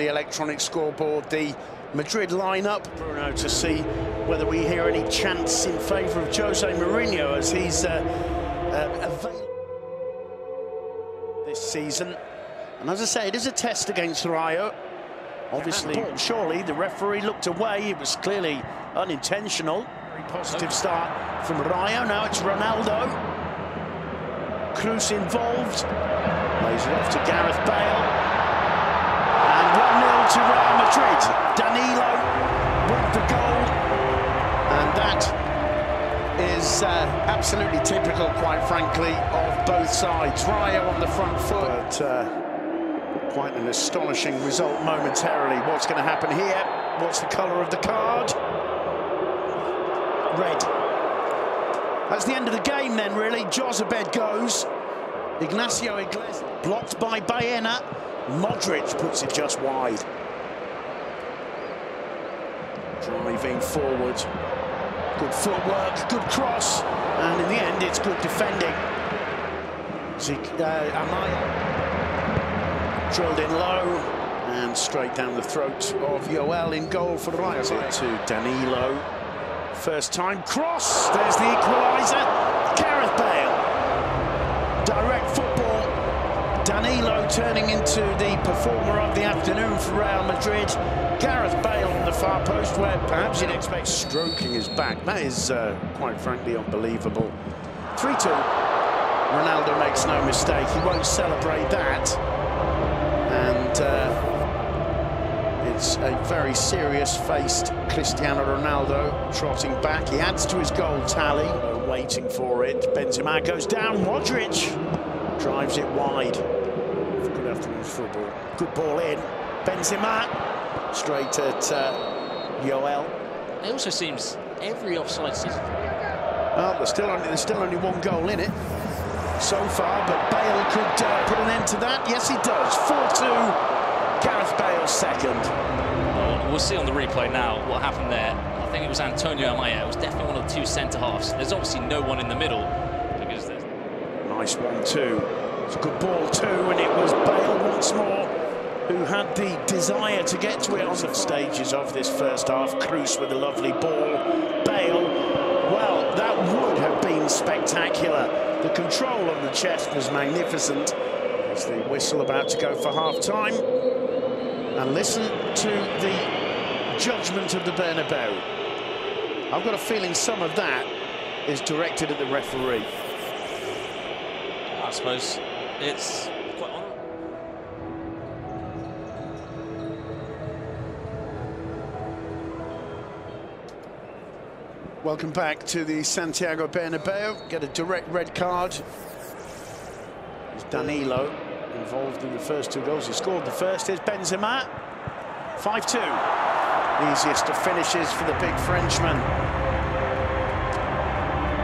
the electronic scoreboard, the Madrid lineup, Bruno, to see whether we hear any chants in favour of Jose Mourinho as he's uh, uh, available this season. And as I say, it is a test against Rayo. Obviously, surely the referee looked away. It was clearly unintentional. Very positive start from Rayo. Now it's Ronaldo. Kroos involved. Lays it off to Gareth Bale. Uh, absolutely typical, quite frankly, of both sides. Rayo on the front foot. But, uh, quite an astonishing result momentarily. What's going to happen here? What's the colour of the card? Red. That's the end of the game then, really. Jozabed goes. Ignacio Iglesias blocked by Baena. Modric puts it just wide. Driving forward. Good footwork, good cross. And in the end, it's good defending. Zik uh, Amaya drilled in low and straight down the throat of Yoel in goal for Rayo. It to Danilo. First time cross. There's the equaliser. Gareth Bale. Direct football. Danilo turning into the performer of the afternoon for Real Madrid. Gareth Bale on the far post where perhaps you'd expect stroking his back. That is uh, quite frankly unbelievable. 3-2. Ronaldo makes no mistake. He won't celebrate that and uh, it's a very serious-faced Cristiano Ronaldo trotting back. He adds to his goal tally, waiting for it. Benzema goes down. Modric drives it wide. Good afternoon football. Good ball in. Benzema straight at uh, Yoel. It also seems every offside season. Well, there's still only there's still only one goal in it so far, but Bale could uh, put an end to that. Yes, he does. 4-2, Gareth Bale second. Well, we'll see on the replay now what happened there. I think it was Antonio Amaya. It was definitely one of the two centre-halves. There's obviously no one in the middle because there's... Nice one, too. It's a good ball, too, and it was Bale once more who had the desire to get to it on the stages of this first half. Kroos with a lovely ball. Bale, well, that would have been spectacular. The control on the chest was magnificent. There's the whistle about to go for half-time. And listen to the judgment of the Bernabeu. I've got a feeling some of that is directed at the referee. I suppose it's Welcome back to the Santiago Bernabeu. Get a direct red card. It's Danilo involved in the first two goals. He scored the first. Here's Benzema. 5-2. Easiest of finishes for the big Frenchman.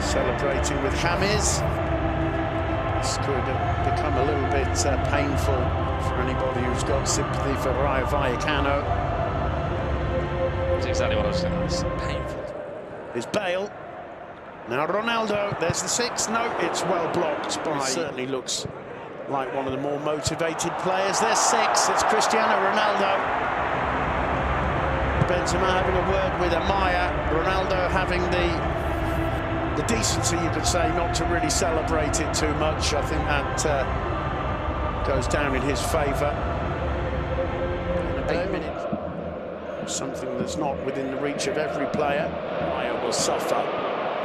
Celebrating with James. This could become a little bit uh, painful for anybody who's got sympathy for Rayo Vallecano. That's exactly what I was saying. It's painful It's Bale. Now Ronaldo, there's the six. No, it's well blocked by... He certainly looks like one of the more motivated players. There's six, it's Cristiano Ronaldo. Benzema having a word with Amaya. Ronaldo having the the decency, you could say, not to really celebrate it too much. I think that uh, goes down in his favour. Eight minutes. Something that's not within the reach of every player will suffer.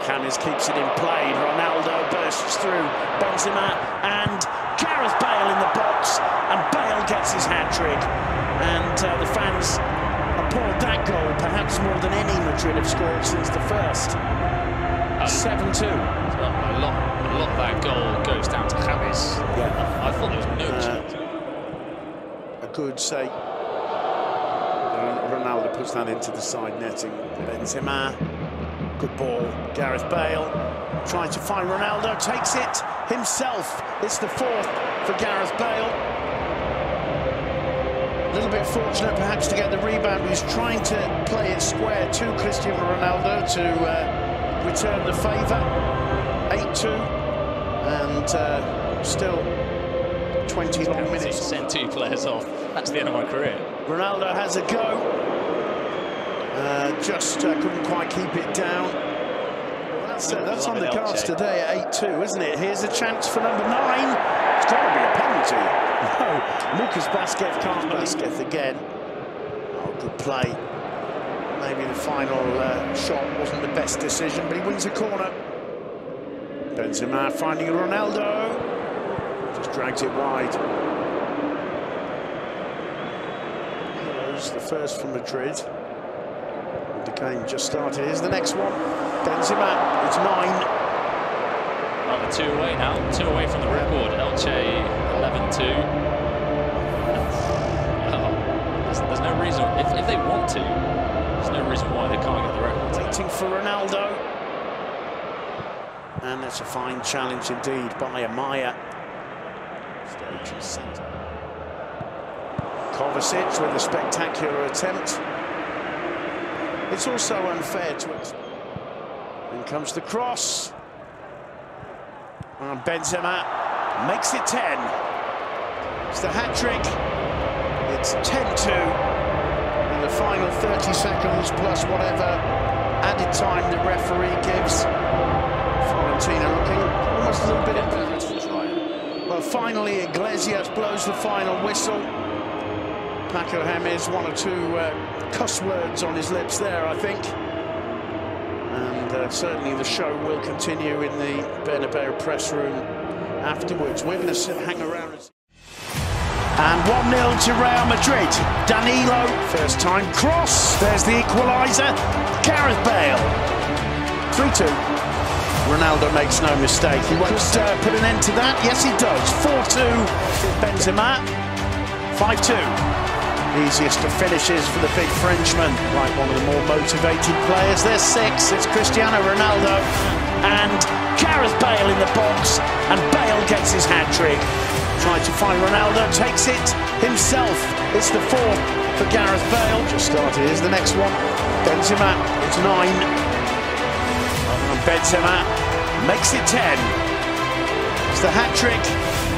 James keeps it in play. Ronaldo bursts through. Benzema and Gareth Bale in the box. And Bale gets his hat-trick. And uh, the fans applaud that goal perhaps more than any Madrid have scored since the first. 7-2. A lot, a lot of that goal goes down to James. Yeah. I, I thought there was no uh, A good say. Ronaldo puts that into the side netting. Benzema Good ball, Gareth Bale trying to find Ronaldo, takes it himself. It's the fourth for Gareth Bale. A little bit fortunate perhaps to get the rebound. He's trying to play it square to Cristiano Ronaldo to uh, return the favour. 8-2 and uh, still 20 long minutes. Send two players off. That's the end of my career. Ronaldo has a go. Uh, just uh, couldn't quite keep it down. Well, that's, uh, that's on the cards today at 8-2, isn't it? Here's a chance for number nine. It's got to be a penalty. No, Lucas Vazquez can't Vazquez again. Oh, good play. Maybe the final uh, shot wasn't the best decision, but he wins a corner. Benzema finding Ronaldo. Just drags it wide. Heroes, the first from Madrid. The game just started. Here's the next one. Benzema, it's nine. Well, two away now, two away from the record. Elche 11-2. there's, there's, no reason, if, if they want to, there's no reason why they can't get the record. Waiting for Ronaldo. And that's a fine challenge indeed by Amaya. Stage is set. Kovacic with a spectacular attempt. It's also unfair to expect. In comes the cross. And Benzema makes it 10. It's the hat-trick. It's 10-2. The final 30 seconds plus whatever added time the referee gives. Florentino looking almost a little bit embarrassed. Well, finally, Iglesias blows the final whistle. Paco Jémez, one or two uh, cuss words on his lips there, I think. And uh, certainly the show will continue in the Bernabeu press room afterwards. We're going to hang around. And 1-0 to Real Madrid. Danilo, first time cross. There's the equaliser. Gareth Bale. 3-2. Ronaldo makes no mistake. He won't uh, put an end to that. Yes, he does. 4-2 Benzema. 5-2. Easiest of finishes for the big Frenchman. Like one of the more motivated players. There's six. It's Cristiano Ronaldo and Gareth Bale in the box. And Bale gets his hat-trick. Tries to find Ronaldo, takes it himself. It's the fourth for Gareth Bale. Just started. Here's the next one. Benzema. It's nine. Benzema makes it 10. It's the hat-trick